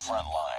Front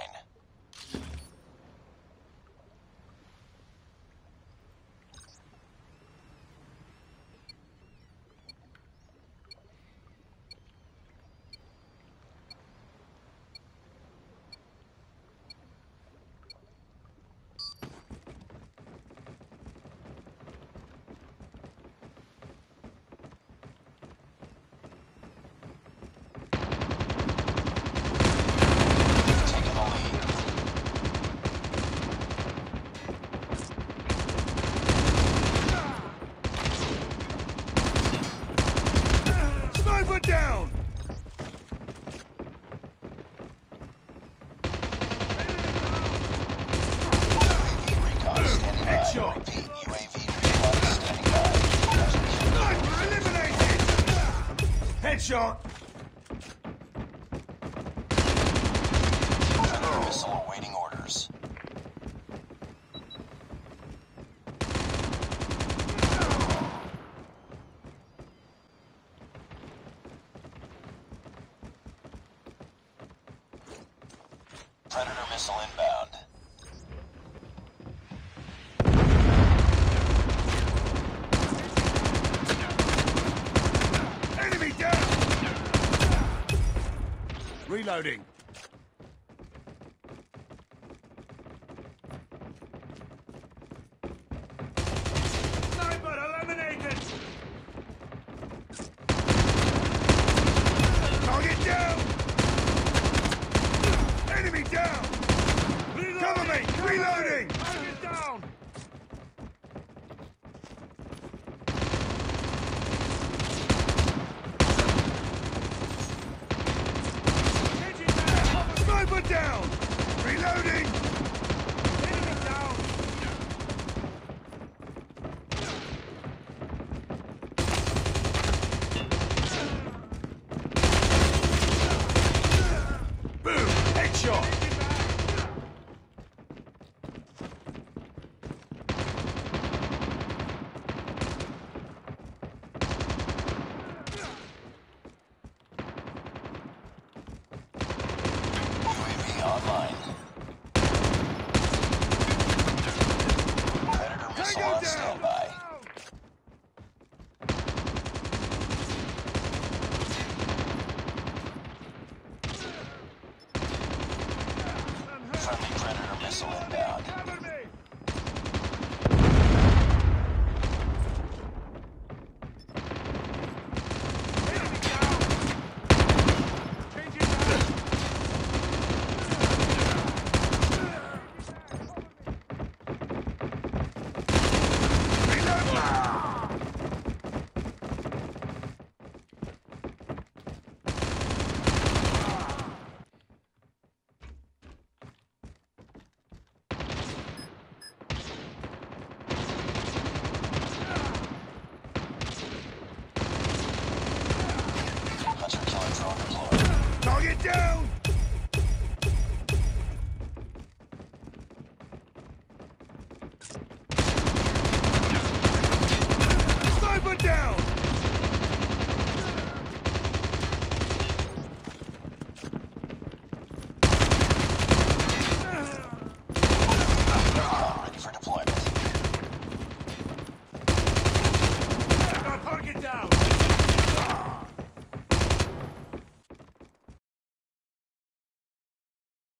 down! Headshot! Predator missile awaiting orders. Predator missile inbound. Enemy down! Reloading. Sniper eliminated! Target down! Enemy down! Cover me! Reloading! Target down! Sniper down! Reloading! Boom! Headshot! missile on standby. Friendly Predator missile inbound.